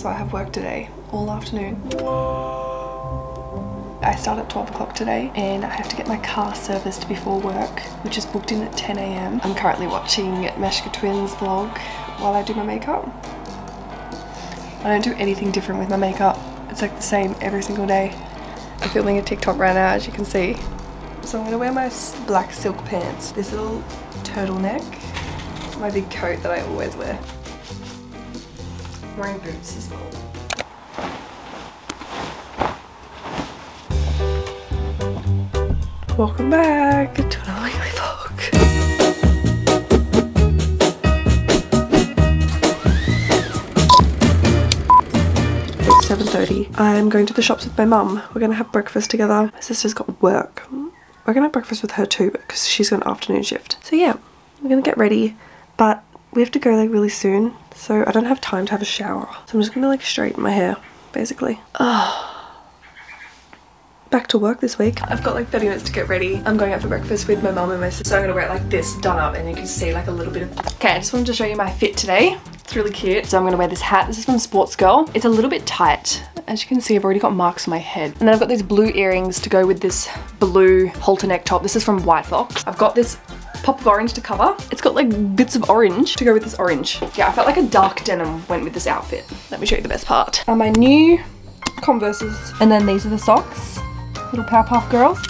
So I have work today, all afternoon. I start at 12 o'clock today and I have to get my car serviced before work, which is booked in at 10 a.m. I'm currently watching Meshka Twins vlog while I do my makeup. I don't do anything different with my makeup. It's like the same every single day. I'm filming a TikTok right now, as you can see. So I'm gonna wear my black silk pants, this little turtleneck, my big coat that I always wear. Wearing boots well. Welcome back to another weekly vlog. It's 7.30. I'm going to the shops with my mum. We're going to have breakfast together. My sister's got work. We're going to have breakfast with her too because she's got an afternoon shift. So yeah, we're going to get ready. But we have to go like really soon. So I don't have time to have a shower. So I'm just to like straighten my hair, basically. Oh back to work this week. I've got like 30 minutes to get ready. I'm going out for breakfast with my mum and my sister. So I'm gonna wear it like this, done up, and you can see like a little bit of... Okay, I just wanted to show you my fit today. It's really cute. So I'm gonna wear this hat. This is from Sportsgirl. It's a little bit tight. As you can see, I've already got marks on my head. And then I've got these blue earrings to go with this blue halter neck top. This is from White Fox. I've got this pop of orange to cover. It's got like bits of orange to go with this orange. Yeah, I felt like a dark denim went with this outfit. Let me show you the best part. Are my new Converses. And then these are the socks little Powerpuff Girls.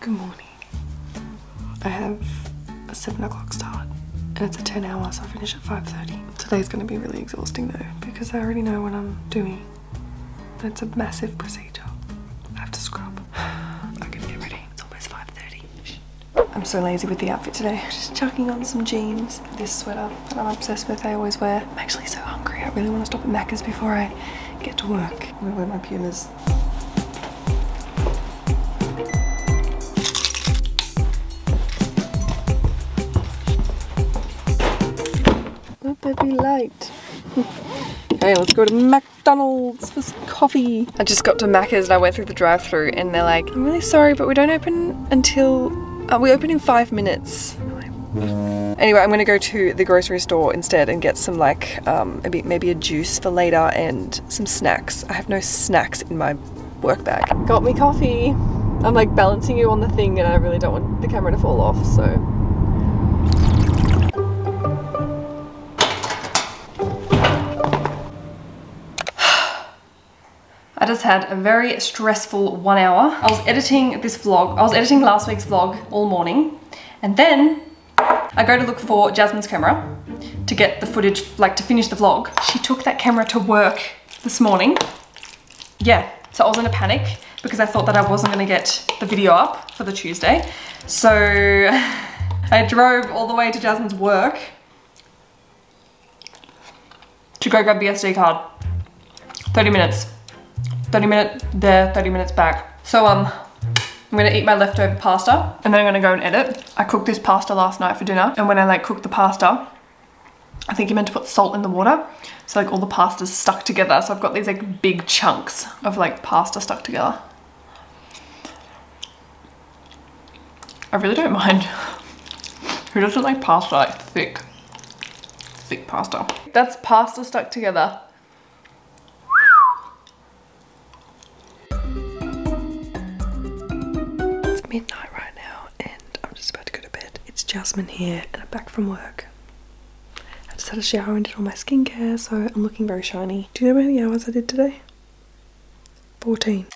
Good morning. I have a 7 o'clock start and it's a 10 hour so I finish at 5.30. Today's going to be really exhausting though because I already know what I'm doing. It's a massive procedure. I have to scrub. I'm so lazy with the outfit today. Just chucking on some jeans. This sweater that I'm obsessed with, I always wear. I'm actually so hungry. I really want to stop at Macca's before I get to work. I'm gonna wear my Pumas. Let there be light. Okay, let's go to McDonald's for some coffee. I just got to Macca's and I went through the drive through and they're like, I'm really sorry, but we don't open until, we open in five minutes. Anyway, I'm gonna go to the grocery store instead and get some like, um, maybe, maybe a juice for later and some snacks. I have no snacks in my work bag. Got me coffee. I'm like balancing you on the thing and I really don't want the camera to fall off, so. I just had a very stressful one hour. I was editing this vlog, I was editing last week's vlog all morning, and then I go to look for Jasmine's camera to get the footage, like to finish the vlog. She took that camera to work this morning. Yeah, so I was in a panic because I thought that I wasn't gonna get the video up for the Tuesday. So I drove all the way to Jasmine's work to go grab the SD card. 30 minutes. 30 minutes there, 30 minutes back. So um, I'm gonna eat my leftover pasta and then I'm gonna go and edit. I cooked this pasta last night for dinner and when I like cooked the pasta, I think you meant to put salt in the water. So like all the pasta's stuck together. So I've got these like big chunks of like pasta stuck together. I really don't mind. Who doesn't like pasta like thick? Thick pasta. That's pasta stuck together. Jasmine here and I'm back from work. I just had a shower and did all my skincare so I'm looking very shiny. Do you know how many hours I did today? 14.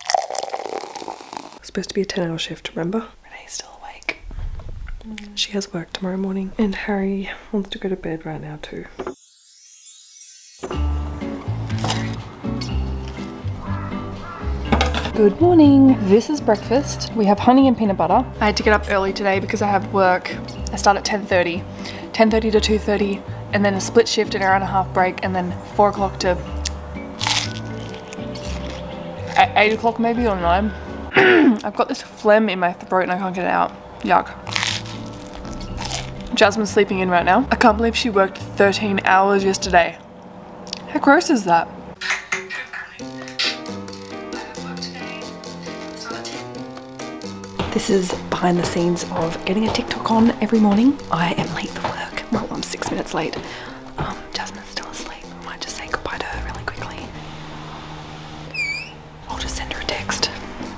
It's supposed to be a 10 hour shift, remember? Renee's still awake. She has work tomorrow morning and Harry wants to go to bed right now too. Good morning. This is breakfast. We have honey and peanut butter. I had to get up early today because I have work. I start at 10.30. 10.30 to 2.30 and then a split shift, an hour and a half break and then 4 o'clock to 8 o'clock maybe or 9. I've got this phlegm in my throat and I can't get it out. Yuck. Jasmine's sleeping in right now. I can't believe she worked 13 hours yesterday. How gross is that? This is behind the scenes of getting a TikTok on every morning. I am late for work. Well, I'm six minutes late. Um, Jasmine's still asleep. I might just say goodbye to her really quickly. I'll just send her a text.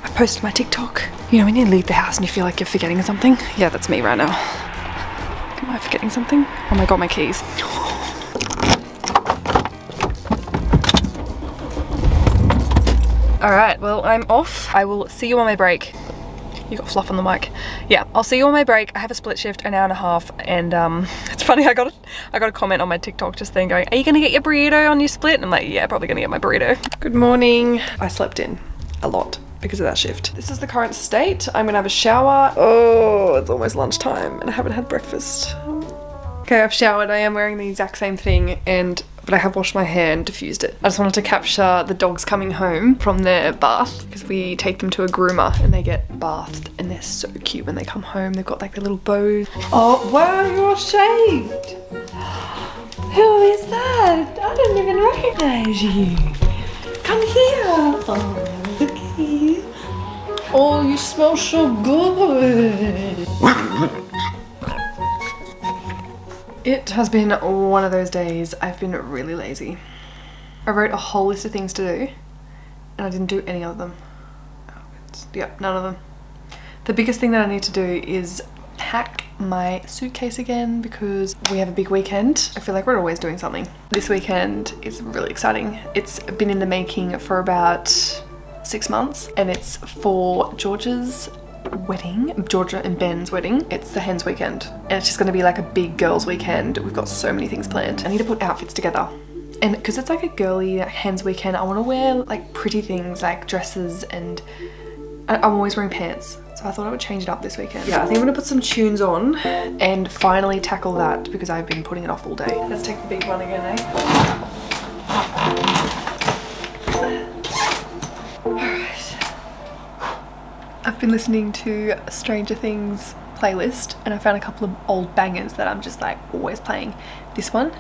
I've posted my TikTok. You know, when you leave the house and you feel like you're forgetting something? Yeah, that's me right now. Am I forgetting something? Oh my god, my keys. Alright, well, I'm off. I will see you on my break. You got fluff on the mic. Yeah, I'll see you on my break. I have a split shift, an hour and a half, and um, it's funny, I got a, I got a comment on my TikTok just then going, are you gonna get your burrito on your split? And I'm like, yeah, probably gonna get my burrito. Good morning. I slept in a lot because of that shift. This is the current state. I'm gonna have a shower. Oh, it's almost lunchtime and I haven't had breakfast. Okay, I've showered. I am wearing the exact same thing and but I have washed my hair and diffused it. I just wanted to capture the dogs coming home from their bath because we take them to a groomer and they get bathed and they're so cute when they come home. They've got like their little bows. Oh, wow, you're all shaved. Who is that? I don't even recognize you. Come here. Oh, look at you. Oh, you smell so good. It has been one of those days I've been really lazy. I wrote a whole list of things to do and I didn't do any of them. Yep, none of them. The biggest thing that I need to do is pack my suitcase again because we have a big weekend. I feel like we're always doing something. This weekend is really exciting. It's been in the making for about six months and it's for George's wedding, Georgia and Ben's wedding. It's the hens weekend and it's just gonna be like a big girls weekend. We've got so many things planned. I need to put outfits together. And because it's like a girly hens weekend, I wanna wear like pretty things like dresses and I'm always wearing pants. So I thought I would change it up this weekend. Yeah, I think I'm gonna put some tunes on and finally tackle that because I've been putting it off all day. Let's take the big one again, eh? I've been listening to Stranger Things playlist and I found a couple of old bangers that I'm just like always playing. This one.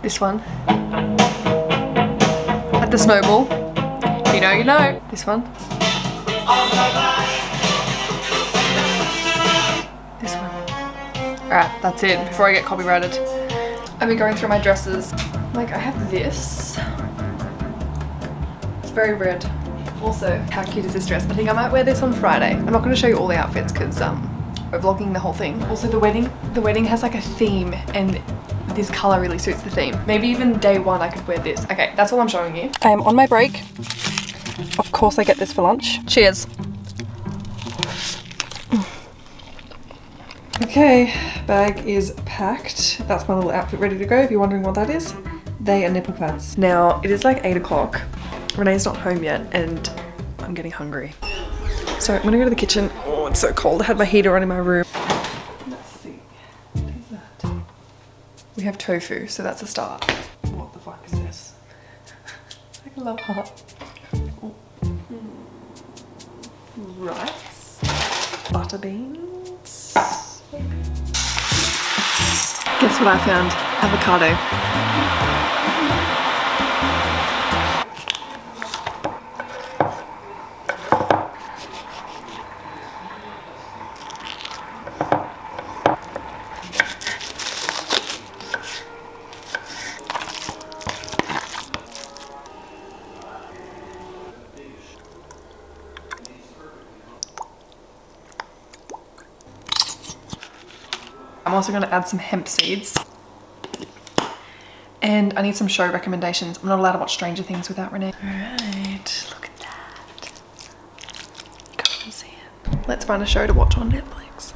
This one. At the snowball. You know, you know. This one. This one. Alright, that's it before I get copyrighted. I've been going through my dresses. Like I have this very red. Also, how cute is this dress? I think I might wear this on Friday. I'm not going to show you all the outfits because um, we're vlogging the whole thing. Also, the wedding, the wedding has like a theme and this color really suits the theme. Maybe even day one I could wear this. Okay, that's all I'm showing you. I am on my break. Of course I get this for lunch. Cheers. Okay, bag is packed. That's my little outfit ready to go if you're wondering what that is. They are nipple pads. Now, it is like 8 o'clock Renee's not home yet and I'm getting hungry. So I'm gonna go to the kitchen. Oh, it's so cold. I had my heater on in my room. Let's see. What is that? We have tofu, so that's a start. What the fuck is this? like a love heart. Mm-hmm. Rice. Butter beans. Guess what I found? Avocado. I'm also going to add some hemp seeds. And I need some show recommendations. I'm not allowed to watch Stranger Things without Renee. Alright, look at that. Come and see it. Let's find a show to watch on Netflix.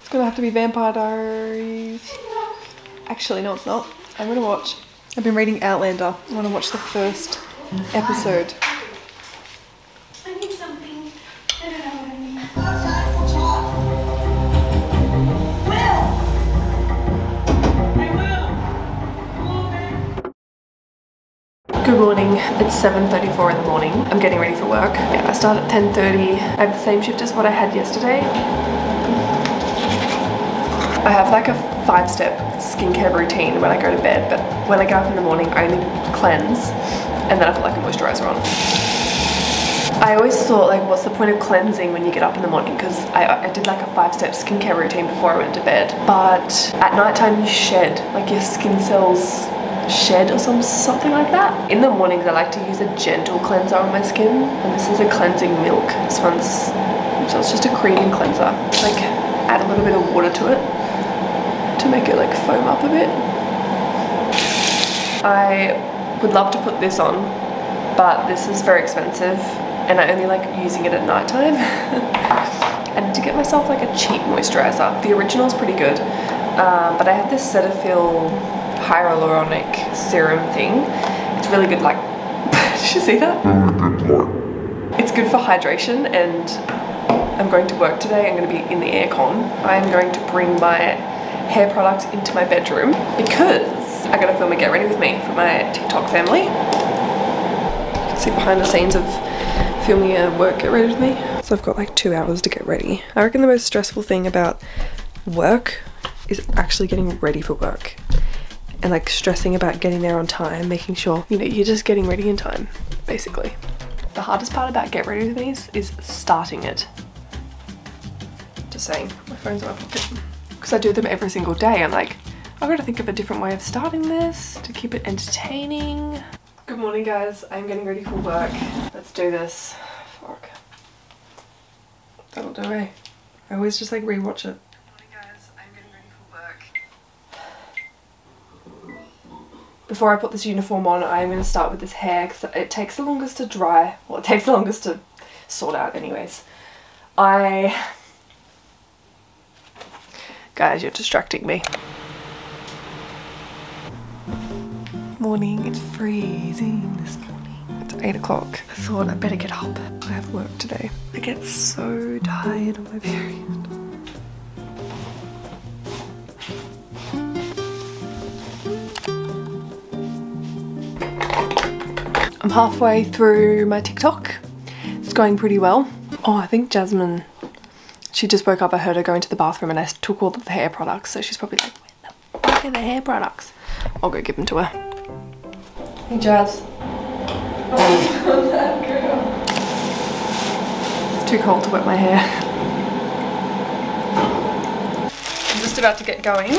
It's gonna have to be Vampire Diaries. Actually, no it's not. I'm gonna watch. I've been reading Outlander. I wanna watch the first episode. It's 7.34 in the morning. I'm getting ready for work. Yeah, I start at 10.30. I have the same shift as what I had yesterday. I have like a five step skincare routine when I go to bed, but when I get up in the morning, I only cleanse and then I put like a moisturizer on. I always thought like what's the point of cleansing when you get up in the morning because I, I did like a five step skincare routine before I went to bed but at night time you shed like your skin cells shed or some something like that. In the mornings I like to use a gentle cleanser on my skin and this is a cleansing milk. This one's so it's just a creaming cleanser. Like add a little bit of water to it to make it like foam up a bit. I would love to put this on but this is very expensive and I only like using it at night time. and to get myself like a cheap moisturizer. The original is pretty good, um, but I have this Cetaphil hyaluronic serum thing. It's really good like, did you see that? It's good for hydration and I'm going to work today. I'm going to be in the aircon. I'm going to bring my hair products into my bedroom because I gotta film a get ready with me for my TikTok family. See behind the scenes of filming a work get ready with me. So I've got like two hours to get ready. I reckon the most stressful thing about work is actually getting ready for work and like stressing about getting there on time, making sure, you know, you're just getting ready in time, basically. The hardest part about get ready with me is, is starting it. Just saying, my phone's in my pocket. Because I do them every single day. I'm like, I've got to think of a different way of starting this to keep it entertaining. Good morning guys, I'm getting ready for work. Let's do this. Fuck. That'll do eh? I always just like rewatch it. Before I put this uniform on, I'm going to start with this hair because it takes the longest to dry. Well, it takes the longest to sort out anyways. I... Guys, you're distracting me. morning. It's freezing this morning. It's 8 o'clock. I thought I better get up. I have work today. I get so tired on my period. I'm halfway through my TikTok. It's going pretty well. Oh, I think Jasmine, she just woke up. I heard her go into the bathroom and I took all the hair products. So she's probably like, where the fuck are the hair products? I'll go give them to her. Hey Jazz. It's too cold to wet my hair. I'm just about to get going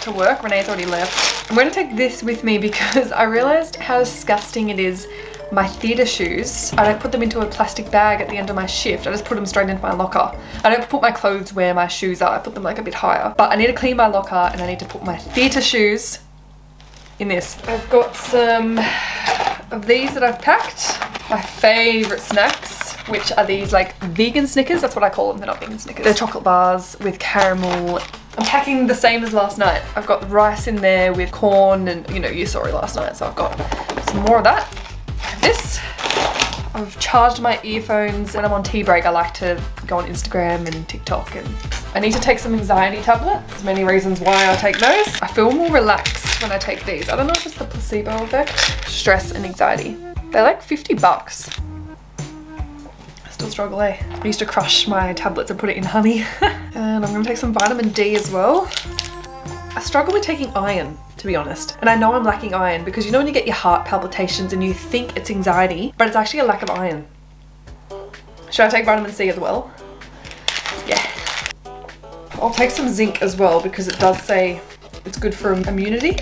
to work. Renee's already left. I'm going to take this with me because I realised how disgusting it is my theatre shoes. I don't put them into a plastic bag at the end of my shift. I just put them straight into my locker. I don't put my clothes where my shoes are. I put them like a bit higher. But I need to clean my locker and I need to put my theatre shoes in this. I've got some of these that I've packed. My favourite snacks, which are these like vegan Snickers. That's what I call them. They're not vegan Snickers. They're chocolate bars with caramel. I'm packing the same as last night. I've got rice in there with corn and you know, you saw it last night. So I've got some more of that. This I've charged my earphones when I'm on tea break. I like to go on Instagram and TikTok and I need to take some anxiety tablets. There's many reasons why I take those. I feel more relaxed when I take these. I don't know if it's the placebo effect. Stress and anxiety. They're like 50 bucks. I still struggle, eh? I used to crush my tablets and put it in honey. and I'm gonna take some vitamin D as well. I struggle with taking iron to be honest. And I know I'm lacking iron because you know when you get your heart palpitations and you think it's anxiety, but it's actually a lack of iron. Should I take vitamin C as well? Yeah. I'll take some zinc as well because it does say it's good for immunity.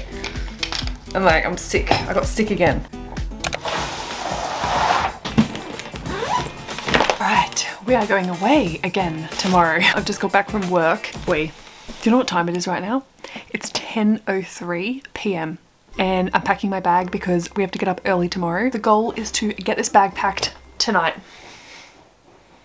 And like, I'm sick. I got sick again. Right, we are going away again tomorrow. I've just got back from work. We. Do you know what time it is right now? It's 10.03 p.m. and I'm packing my bag because we have to get up early tomorrow. The goal is to get this bag packed tonight.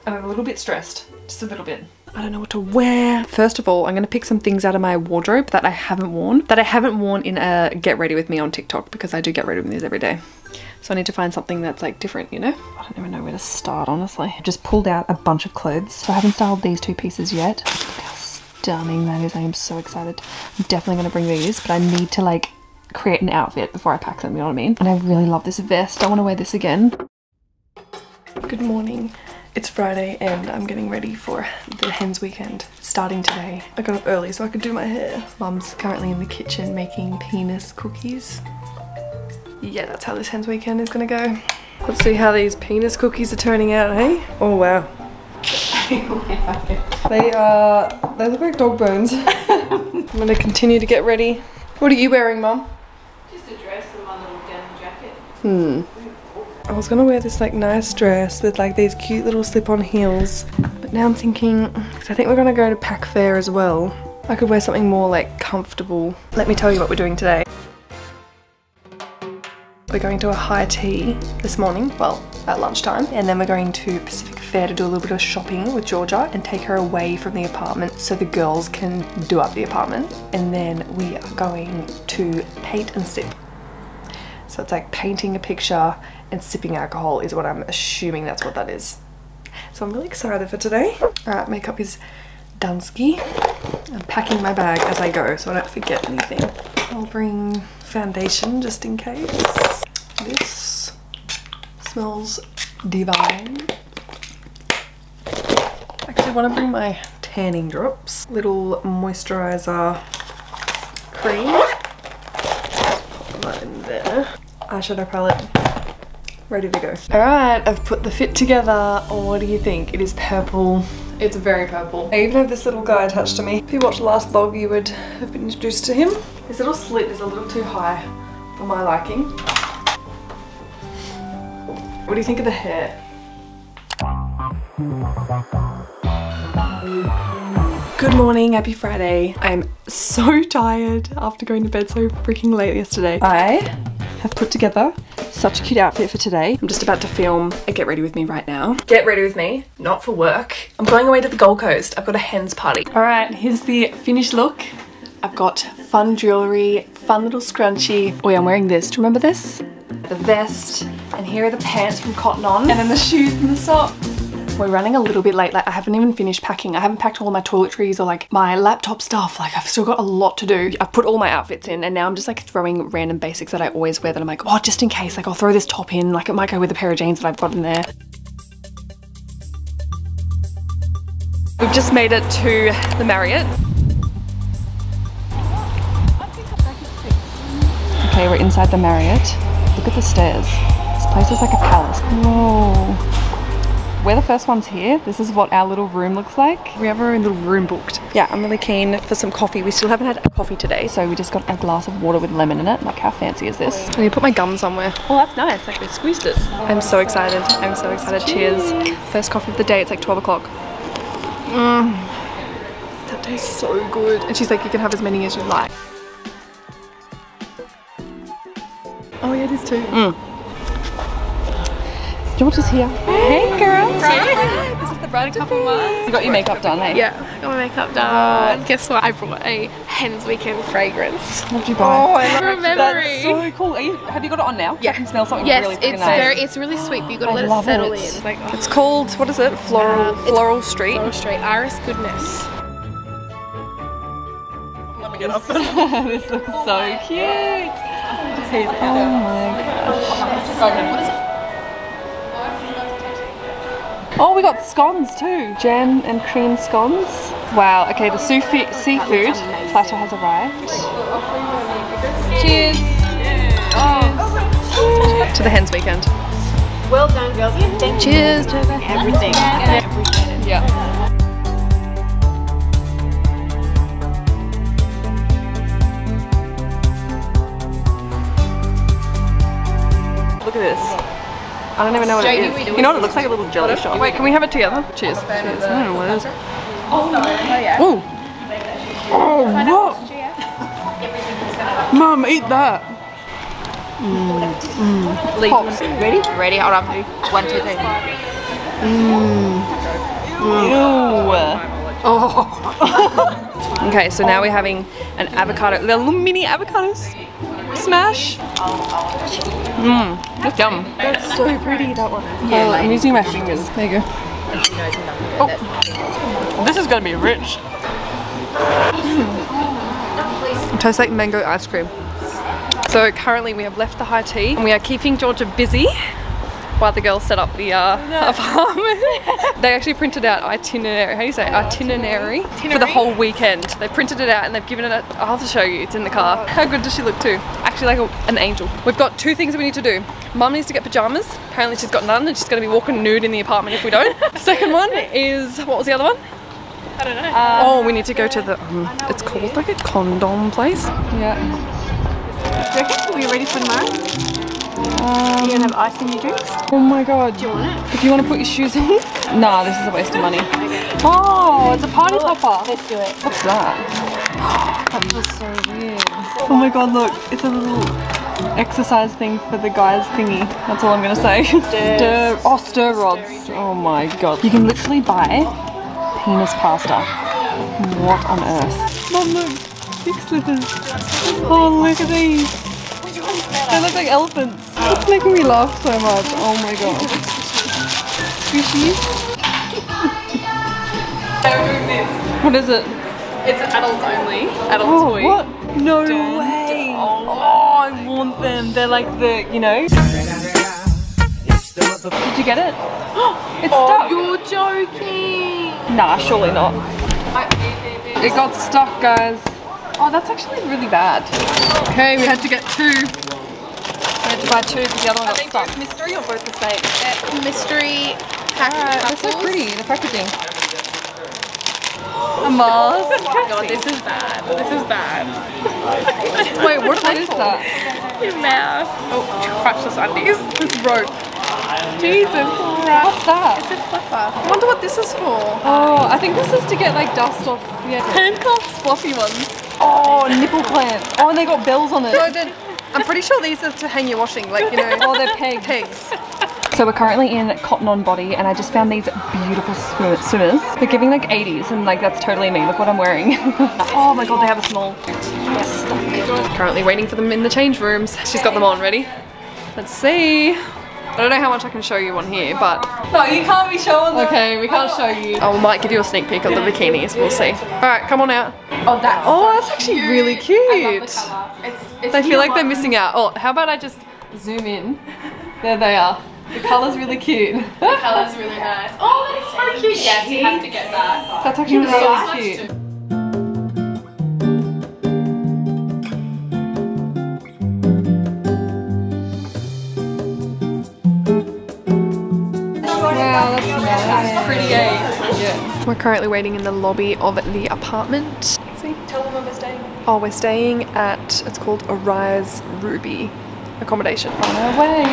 And I'm a little bit stressed, just a little bit. I don't know what to wear. First of all, I'm going to pick some things out of my wardrobe that I haven't worn, that I haven't worn in a get ready with me on TikTok because I do get ready with these every day. So I need to find something that's like different, you know? I don't even know where to start, honestly. I just pulled out a bunch of clothes. So I haven't styled these two pieces yet stunning that is. I am so excited. I'm definitely going to bring these, but I need to like create an outfit before I pack them, you know what I mean? And I really love this vest. I want to wear this again. Good morning. It's Friday and I'm getting ready for the hens weekend starting today. I got up early so I could do my hair. Mum's currently in the kitchen making penis cookies. Yeah, that's how this hens weekend is gonna go. Let's see how these penis cookies are turning out, hey? Oh wow. they are, they look like dog bones. I'm gonna continue to get ready. What are you wearing, Mum? Just a dress and my little denim jacket. Hmm. I was gonna wear this like nice dress with like these cute little slip-on heels. But now I'm thinking, because I think we're gonna go to Pac Fair as well. I could wear something more like comfortable. Let me tell you what we're doing today. We're going to a high tea this morning, well, at lunchtime, and then we're going to Pacific Fair to do a little bit of shopping with Georgia and take her away from the apartment so the girls can do up the apartment. And then we are going to paint and sip. So it's like painting a picture and sipping alcohol is what I'm assuming that's what that is. So I'm really excited for today. Alright, makeup is Dunsky. I'm packing my bag as I go so I don't forget anything. I'll bring foundation just in case. This smells divine. I want to bring my tanning drops. Little moisturizer cream. That in there. Eyeshadow palette ready to go. Alright, I've put the fit together. Oh, what do you think? It is purple. It's very purple. I even have this little guy attached to me. If you watched the last vlog, you would have been introduced to him. This little slit is a little too high for my liking. What do you think of the hair? Good morning, happy Friday. I'm so tired after going to bed so freaking late yesterday. I have put together such a cute outfit for today. I'm just about to film a get ready with me right now. Get ready with me, not for work. I'm going away to the Gold Coast. I've got a hens party. All right, here's the finished look. I've got fun jewelry, fun little scrunchie. Oh yeah, I'm wearing this. Do you remember this? The vest, and here are the pants from Cotton On, and then the shoes and the socks. We're running a little bit late, like I haven't even finished packing. I haven't packed all my toiletries or like my laptop stuff. Like I've still got a lot to do. I've put all my outfits in and now I'm just like throwing random basics that I always wear that I'm like, oh, just in case, like I'll throw this top in, like it might go with a pair of jeans that I've got in there. We've just made it to the Marriott. Okay, we're inside the Marriott. Look at the stairs. This place is like a palace. Whoa. We're the first ones here. This is what our little room looks like. We have our own little room booked. Yeah, I'm really keen for some coffee. We still haven't had a coffee today, so we just got a glass of water with lemon in it. Like, how fancy is this? I need to put my gum somewhere. Oh, that's nice. Like, they squeezed it. I'm so excited. I'm so excited. Cheers. First coffee of the day. It's like 12 o'clock. Mmm. That tastes so good. And she's like, you can have as many as you like. Oh, yeah, it is too. Mm. George is here. Hey, girls. Hi. This is the bride couple one. You got your makeup done, eh? Yeah, got my makeup done. Oh. Guess what? I brought a Hens Weekend fragrance. What did you buy? Oh, I love memory. That's so cool. You, have you got it on now? Yeah. I can smell something yes, really it's nice. very, it's really sweet, but you got to I let love it settle it. in. Like, oh, It's called, what is it? Floral, Um, Floral Street. Floral Street, Iris Goodness. Let me get up. this looks so cute. Oh my gosh. Oh, we got scones too. Jam and cream scones. Wow, okay, the sufi- seafood platter has arrived. Cheers. Oh. To the hens weekend. Well done, girls. Thank Cheers. Everything. Everything. Yeah. Look at this. I don't even know what Jodie, it we is. do You know what it looks like? A little jelly shot. Wait, can we have it together? Cheers. Cheers. I don't know what it is. Oh, no. Oh yeah. What? Mum, eat that. Mm. Pops. Ready? Ready. Hold on. One, two, three. Oh. okay, so now we're having an avocado, little mini avocado s- smash. Mmm, that's yum. That's so pretty, that one. Oh, I'm using my fingers. There you go. Oh. This is gonna be rich. It tastes like mango ice cream. So currently we have left the high tea and we are keeping Georgia busy while the girls set up the uh, apartment. they actually printed out itinerary, how do you say, itinerary, for the whole weekend. They printed it out and they've given it, a, I'll have to show you, it's in the car. How good does she look too? Actually like a, an angel. We've got two things that we need to do. Mum needs to get pajamas. Apparently she's got none and she's gonna be walking nude in the apartment if we don't. Second one is, what was the other one? I don't know. oh, we need to go to the, um, it's called like a condom place. Yeah. Do you reckon? Are we ready for tomorrow? Um, Are you gonna have ice in your drinks? Oh my god. Do you want it? If you want to put your shoes on. nah, this is a waste of money. Oh, it's a party popper. Let's do it. What's that? That feels so weird. Oh my god, look. It's a little exercise thing for the guys thingy. That's all I'm gonna say. Stir, oh, stir rods. Oh my god. You can literally buy penis pasta. What on earth? Mom, look. Big slippers. Oh, look at these. They look like elephants. It's making me laugh so much. Oh my god. Squishy. What is it? It's adults only. Adult Oh, toy. what? No way. Oh, I want them. They're like the, you know. Did you get it? it's Oh, stuck. you're joking. Nah, surely not. It got stuck, guys. Oh, that's actually really bad. Okay, we had to get two. We had to buy two because the other one got stuck. mystery or both the same? Uh, mystery pack Alright, they're so pretty, the packaging. A Mars. Oh my god, this is bad. This is bad. Wait, what, what is that? Your mouth. Oh, crotchless undies. This rope. Jesus Christ. What's that? It's a flipper. I wonder what this is for. Oh, I think this is to get like dust off. Yeah. Handcuffs, fluffy ones. Oh, nipple clamps. Oh, and they got bells on it. Then, I'm pretty sure these are to hang your washing, like you know. Oh, they're pegs. Pegs. So we're currently in Cotton On Body and I just found these beautiful swim- swimmers. They're giving like 80s and like that's totally me. Look what I'm wearing. oh my god, they have a small. Currently waiting for them in the change rooms. She's got them on, ready? Let's see. I don't know how much I can show you on here, but... No, you can't be showing them. Okay, we can't show you. I might give you a sneak peek of the bikinis, we'll see. Alright, come on out. Oh, that's Oh, that's actually really cute. It's, it's They feel like they're missing out. Oh, how about I just zoom in? There they are. The colour's really cute. The colour's really nice. Oh, that's so cute. Yes, you have to get that. That's actually really cute. Nice. Pretty Yeah. We're currently waiting in the lobby of the apartment. See? Tell them where we're staying. Oh, we're staying at, it's called Arise Ruby accommodation. On our way.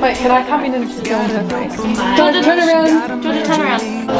Wait, can I come in and film her face? Georgia, turn around. Georgia, turn around.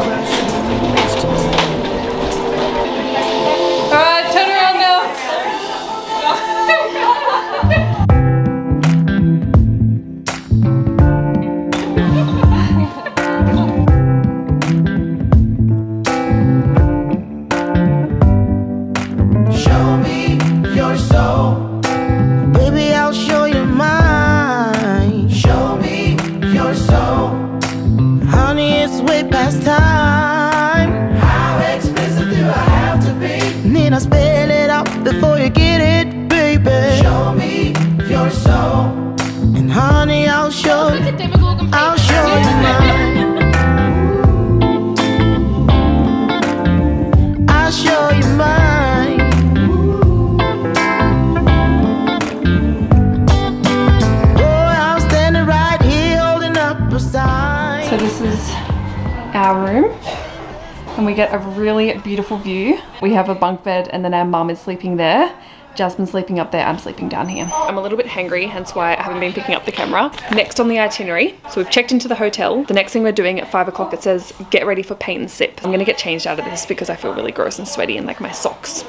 Bunk bed and then our mum is sleeping there. Jasmine's sleeping up there, I'm sleeping down here. I'm a little bit hangry, hence why I haven't been picking up the camera. Next on the itinerary, so we've checked into the hotel. The next thing we're doing at five o'clock, it says, get ready for paint and sip. I'm gonna get changed out of this because I feel really gross and sweaty and like my socks.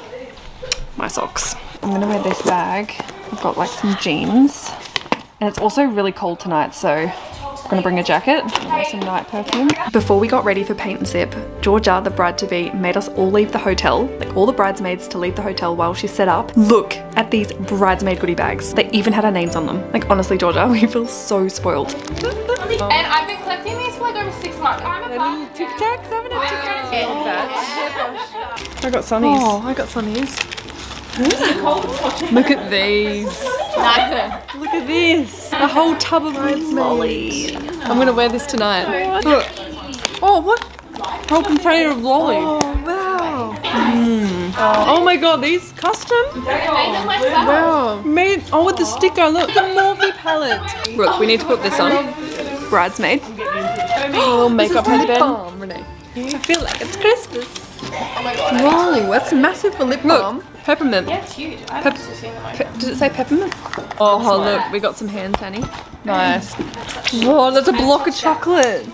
My socks. I'm gonna wear this bag. I've got like some jeans. And it's also really cold tonight, so gonna bring a jacket and some night perfume. Before we got ready for paint and sip, Georgia, the bride-to-be, made us all leave the hotel, like all the bridesmaids to leave the hotel while she set up. Look at these bridesmaid goodie bags. They even had our names on them. Like honestly, Georgia, we feel so spoiled. And I've been collecting these for like over six months. I'm a part. Tic Tacs, having a Tic Tacs. I got sunnies. Oh, I got sunnies. Look at these. Look at this. A whole tub of lolly. I'm gonna wear this tonight. Look. Oh, what? Whole container of lolly. Oh wow. Hmm. Oh my god, these custom? Wow. Made, oh, with the sticker, look, the Morphe palette. Look, we need to put this on. Bridesmaid. Oh, makeup lip balm, Renee. I feel like it's Christmas. Oh my god. Whoa, that's massive for lip balm. Look, peppermint. Yeah, it's huge. I've Pep- seen them like Pe- does it say peppermint? Oh, look, we got some hand sanny. Nice. Whoa, that's a block of chocolate.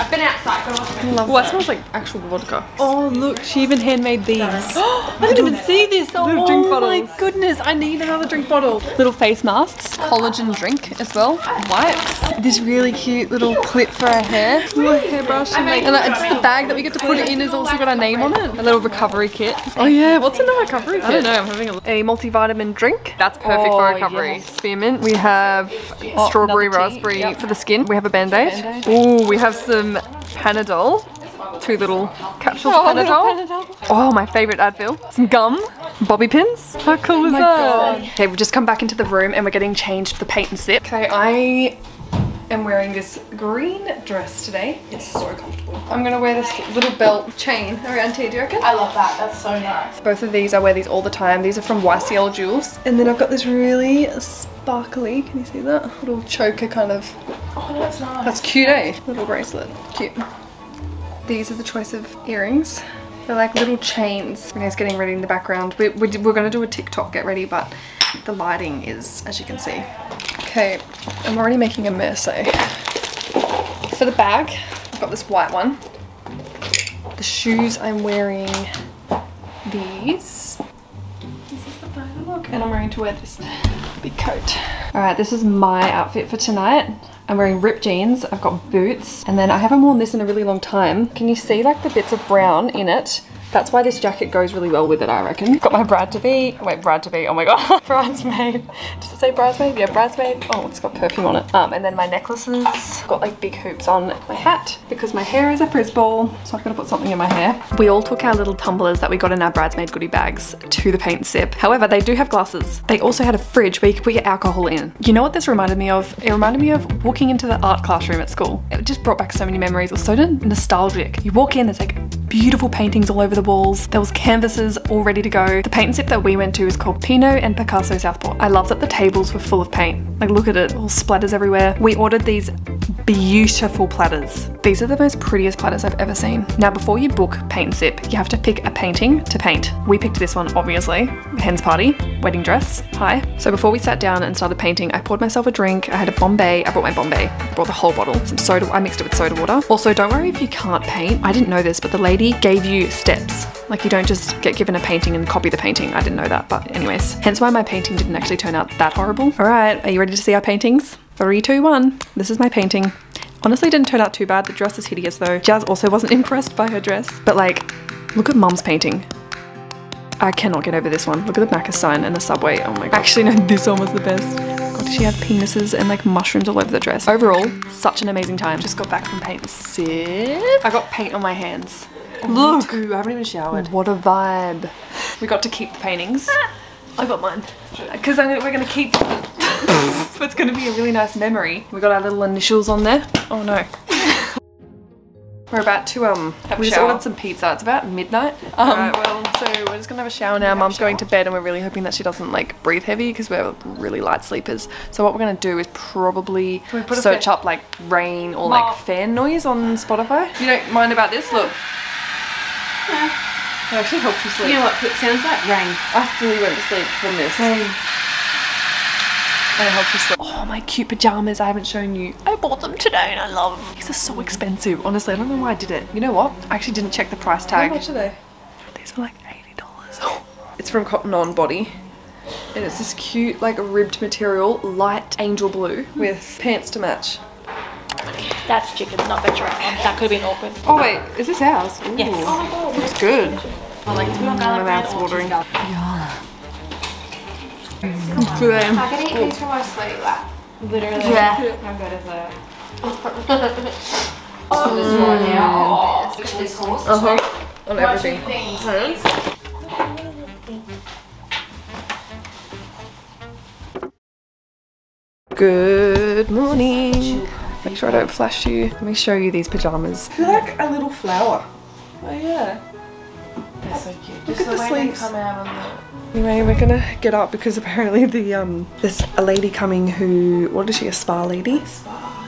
I've been outside. Go watch it. Oh, that smells like actual vodka. Oh, look, she even handmade these. I didn't even see this. Oh, drink my goodness, I need another drink bottle. Little face masks, collagen drink as well, wipes. This really cute little clip for our hair. Little hairbrush. And, like, and it's the bag that we get to put it in has also got our name on it. A little recovery kit. Oh yeah, what's in the recovery kit? I don't know, I'm having a, a multivitamin drink. That's perfect for Oh, recovery. yes. Spearmint. We have oh, strawberry, raspberry yep. for the skin. We have a band-aid. Band-Aid. Ooh, we have some Um, Panadol. Two little capsules oh, of Panadol. Oh, my favourite Advil. Some gum. Bobby pins. How cool is that? Okay, we've just come back into the room and we're getting changed for the paint and sip. Okay, I am wearing this green dress today. It's so comfortable. I'm gonna wear this little belt chain around here, do you reckon? I love that. That's so nice. Both of these, I wear these all the time. These are from YCL Jewels. And then I've got this really sparkly, can you see that? Little choker kind of Oh, that's nice. that's cute, eh? Little bracelet. Cute. These are the choice of earrings. They're like little chains. Renee's getting ready in the background. We, we, we're going to do a TikTok get ready, but the lighting is, as you can see. Okay, I'm already making a mess, eh? For the bag, I've got this white one. The shoes I'm wearing these. This is the final look. And I'm wearing to wear this big coat. All right, this is my outfit for tonight. I'm wearing ripped jeans, I've got boots, and then I haven't worn this in a really long time. Can you see like the bits of brown in it? That's why this jacket goes really well with it, I reckon. Got my bride to be, wait, bride to be, oh my god, bridesmaid. Does it say bridesmaid? Yeah, bridesmaid. Oh, it's got perfume on it. Um, and then my necklaces, got like big hoops on my hat because my hair is a frizz ball, so I've got to put something in my hair. We all took our little tumblers that we got in our bridesmaid goodie bags to the paint sip. However, they do have glasses. They also had a fridge where you could put your alcohol in. You know what this reminded me of? It reminded me of walking into the art classroom at school. It just brought back so many memories. It was so nostalgic. You walk in, there's like beautiful paintings all over the walls. There was canvases all ready to go. The paint sip that we went to is called Pinot and Picasso Southport. I love that the tables were full of paint. Like look at it, all splatters everywhere. We ordered these beautiful platters. These are the most prettiest platters I've ever seen. Now before you book paint sip, you have to pick a painting to paint. We picked this one obviously, hen's party, wedding dress, hi. So before we sat down and started painting, I poured myself a drink. I had a Bombay, I brought my Bombay, I brought the whole bottle, some soda, I mixed it with soda water. Also don't worry if you can't paint. I didn't know this, but the lady gave you steps. Like you don't just get given a painting and copy the painting. I didn't know that, but anyways. Hence why my painting didn't actually turn out that horrible. All right, are you ready to see our paintings? Three, two, one. This is my painting. Honestly, didn't turn out too bad. The dress is hideous though. Jazz also wasn't impressed by her dress. But like, look at mum's painting. I cannot get over this one. Look at the Macca's sign and the subway. Oh my god. Actually, no, this one was the best. God, she had penises and like mushrooms all over the dress. Overall, such an amazing time. Just got back from paint sip. I got paint on my hands. Look! Ooh, I haven't even showered. What a vibe. We got to keep the paintings. I got mine. Because we're going to keep it's going to be a really nice memory. We got our little initials on there. Oh no. We're about to um Have a we just ordered some pizza. It's about midnight. Um Alright, well so we're just gonna have a shower now. Mum's going to bed and we're really hoping that she doesn't like breathe heavy because we're really light sleepers. So what we're gonna do is probably we put a search up like rain or Mom. like fan noise on Spotify. You don't mind about this? Look. It actually helps you sleep. You know what it sounds like? Rain. I fully went to sleep from this. And it helps you sleep. Oh, my cute pajamas I haven't shown you. I bought them today and I love them. These are so expensive. Honestly, I don't know why I did it. You know what? I actually didn't check the price tag. How much are they? These were like $80. It's from Cotton On Body. And it's this cute, like, ribbed material, light angel blue, with pants to match. That's chicken, not vegetarian. Um, that could have been awkward. Oh wait, is this ours? Ooh. Yes. Oh my god. Looks good. I like to My mouth's watering. Yeah. It's good. I can eat things from my sleep, like, literally. Yeah. How good is it? oh, this mm. one, yeah. Oh, especially sauce. Uh huh. On everything. Huh? Good morning. Make sure I don't flash you. Let me show you these pajamas. You're like a little flower. Oh yeah. They're so cute. Look Just at the, the sleeves. come out on the. Anyway, we're gonna get up because apparently the um there's a lady coming who what is she a spa lady? Yeah.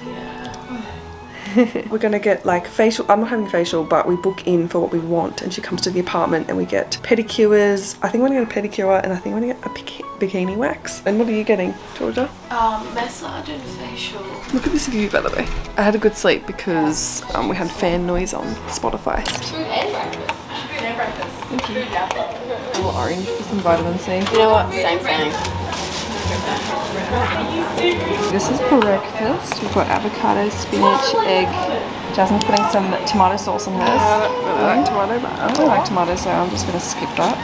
we're gonna get like facial. I'm not having facial, but we book in for what we want, and she comes to the apartment and we get pedicures. I think we're gonna get a pedicure, and I think we're gonna get a bikini wax. And what are you getting, Georgia? Um, massage and facial. Look at this view by the way. I had a good sleep because um, we had fan noise on Spotify. Food and breakfast. Food and breakfast. Thank you. A little orange for some vitamin C. You know what? Same thing. This is breakfast. We've got avocado, spinach, egg. Jasmine's putting some tomato sauce on hers. I don't really like tomato, but I don't like tomatoes, so I'm just gonna skip that.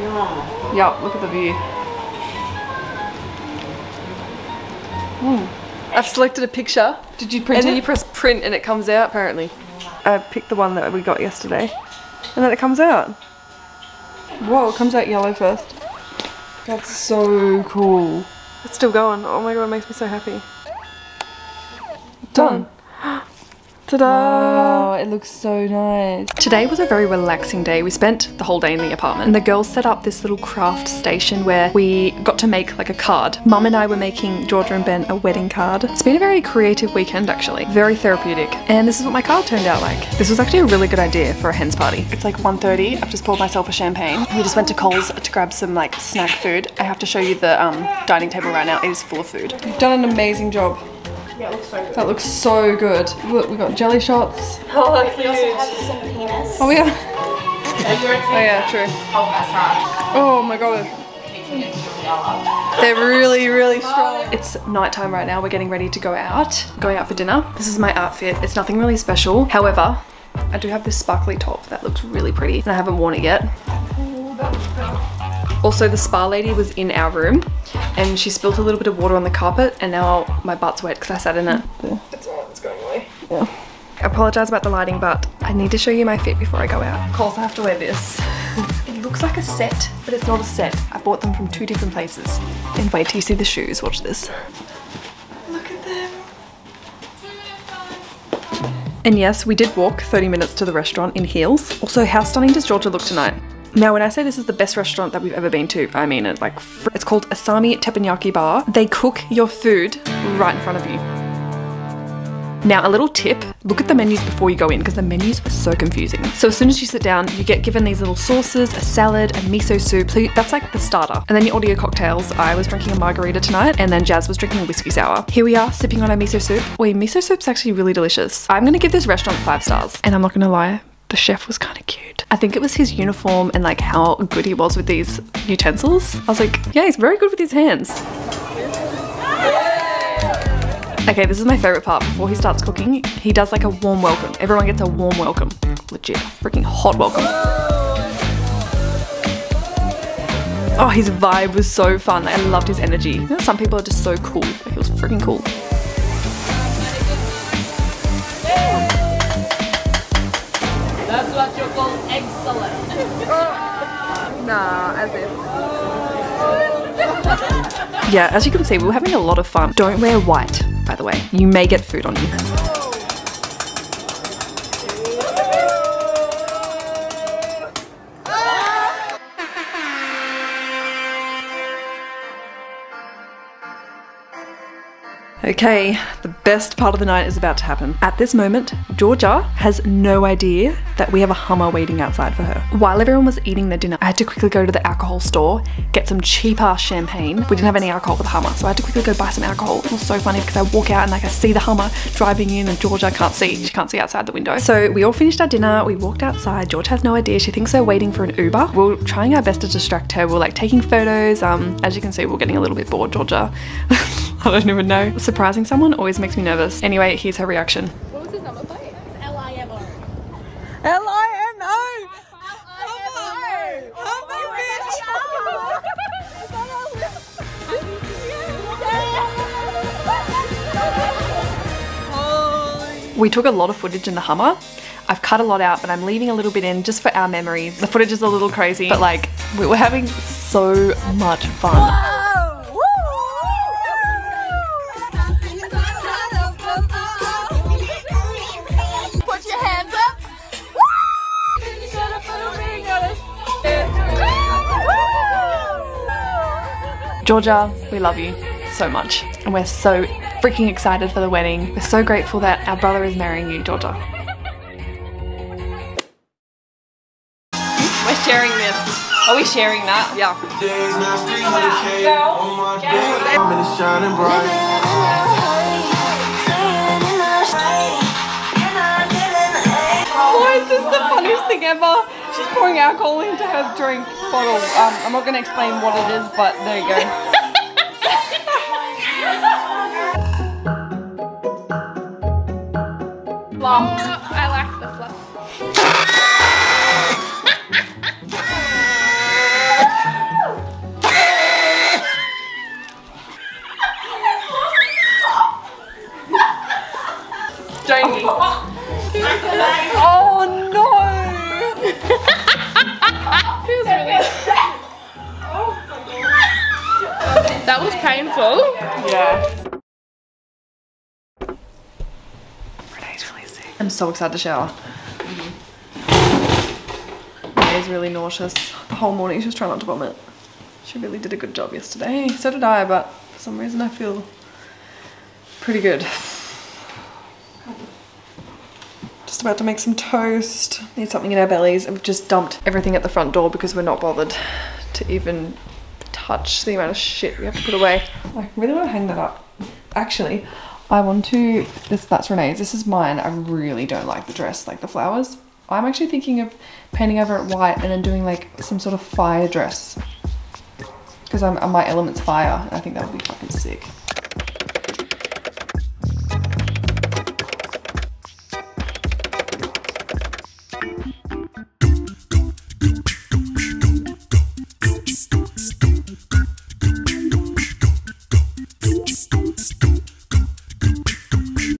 Mm. Yup, look at the view. Hmm. I've selected a picture. Did you print and it? then you press print and it comes out apparently. I picked the one that we got yesterday. And then it comes out. Whoa, it comes out yellow first. That's so cool. It's still going. Oh my god, it makes me so happy. Done. Ta-da! Oh, it looks so nice. Today was a very relaxing day. We spent the whole day in the apartment and the girls set up this little craft station where we got to make like a card. Mum and I were making Georgia and Ben a wedding card. It's been a very creative weekend actually. Very therapeutic. And this is what my card turned out like. This was actually a really good idea for a hens party. It's like 1.30. I've just poured myself a champagne. We just went to Coles to grab some like snack food. I have to show you the um, dining table right now. It is full of food. You've done an amazing job. Yeah, it looks so good. That looks so good. Look, we got jelly shots. Oh, We also have some penis. Oh yeah. Oh yeah, true. Oh, that's right. Oh my god. Teaching it to Yella. They're really, really strong. It's nighttime right now. We're getting ready to go out. Going out for dinner. This is my outfit. It's nothing really special. However, I do have this sparkly top that looks really pretty and I haven't worn it yet. Also, the spa lady was in our room and she spilled a little bit of water on the carpet and now my butt's wet because I sat in it. It's alright, it's going away. I apologise about the lighting, but I need to show you my fit before I go out. Of course, I have to wear this. it looks like a set, but it's not a set. I bought them from two different places. And wait till you see the shoes. Watch this. Look at them. And yes, we did walk 30 minutes to the restaurant in heels. Also, how stunning does Georgia look tonight? Now, when I say this is the best restaurant that we've ever been to, I mean it. Like, it's called Asami Teppanyaki Bar. They cook your food right in front of you. Now, a little tip look at the menus before you go in because the menus are so confusing. So, as soon as you sit down, you get given these little sauces, a salad, a miso soup. So, that's like the starter. And then you order your cocktails. I was drinking a margarita tonight, and then Jazz was drinking a whiskey sour. Here we are sipping on our miso soup. Wait, miso soup's actually really delicious. I'm gonna give this restaurant five stars. And I'm not gonna lie, the chef was kind of cute. I think it was his uniform and like how good he was with these utensils. I was like, yeah, he's very good with his hands. Okay, this is my favorite part. Before he starts cooking, he does like a warm welcome. Everyone gets a warm welcome. Legit, freaking hot welcome. Oh, his vibe was so fun. I loved his energy. You know, some people are just so cool. Like, he was freaking cool. That's what you call excellent. Nah, as if. Yeah, as you can see, we're having a lot of fun. Don't wear white, by the way. You may get food on you. Okay, the best part of the night is about to happen. At this moment, Georgia has no idea that we have a Hummer waiting outside for her. While everyone was eating their dinner, I had to quickly go to the alcohol store, get some cheap ass champagne. We didn't have any alcohol for the Hummer, so I had to quickly go buy some alcohol. It was so funny because I walk out and like I see the Hummer driving in and Georgia can't see. She can't see outside the window. So we all finished our dinner, we walked outside. Georgia has no idea. She thinks we're waiting for an Uber. We're trying our best to distract her. We're like taking photos. Um, as you can see, we're getting a little bit bored, Georgia. I don't even know. Surprising someone always makes me nervous. Anyway, here's her reaction. What was his number plate? L-I-M-O. L-I-M-O! We took a lot of footage in the Hummer. I've cut a lot out, but I'm leaving a little bit in just for our memories. The footage is a little crazy, but like, we were having so much fun. Georgia, we love you so much. And we're so freaking excited for the wedding. We're so grateful that our brother is marrying you, Georgia. We're sharing this. Are we sharing that? Yeah. Days now 300k on my day. I'm in the shining bright. Why is this the funniest thing ever? She's pouring alcohol into her drink bottle. Um, I'm not going to explain what it is, but there you go. I painful. Yeah. Renee's really sick. I'm so excited to shower. Mm-hmm. Renee's really nauseous. The whole morning she was trying not to vomit. She really did a good job yesterday. So did I, but for some reason I feel pretty good. Just about to make some toast. Need something in our bellies. I've just dumped everything at the front door because we're not bothered to even touch the amount of shit we have to put away. I really want to hang that up. Actually, I want to, this that's Renee's, this is mine. I really don't like the dress, like the flowers. I'm actually thinking of painting over it white and then doing like some sort of fire dress. Because I'm, uh, my element's fire. and I think that would be fucking sick.